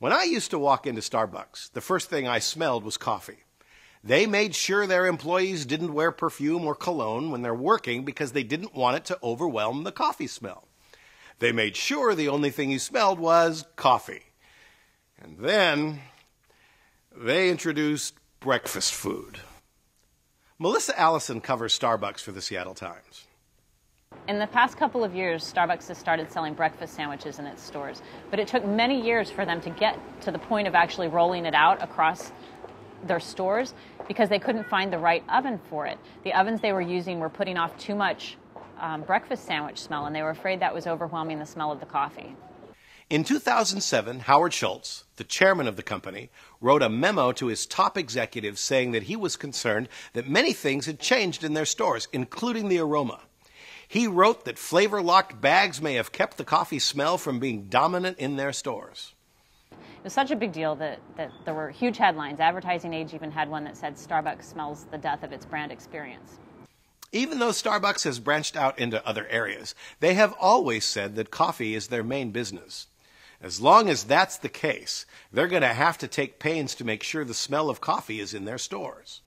When I used to walk into Starbucks, the first thing I smelled was coffee. They made sure their employees didn't wear perfume or cologne when they're working because they didn't want it to overwhelm the coffee smell. They made sure the only thing you smelled was coffee. And then they introduced breakfast food. Melissa Allison covers Starbucks for the Seattle Times. In the past couple of years, Starbucks has started selling breakfast sandwiches in its stores, but it took many years for them to get to the point of actually rolling it out across their stores because they couldn't find the right oven for it. The ovens they were using were putting off too much um, breakfast sandwich smell, and they were afraid that was overwhelming the smell of the coffee. In 2007, Howard Schultz, the chairman of the company, wrote a memo to his top executives saying that he was concerned that many things had changed in their stores, including the aroma. He wrote that flavor locked bags may have kept the coffee smell from being dominant in their stores. It was such a big deal that, that there were huge headlines. Advertising Age even had one that said Starbucks smells the death of its brand experience. Even though Starbucks has branched out into other areas, they have always said that coffee is their main business. As long as that's the case, they're going to have to take pains to make sure the smell of coffee is in their stores.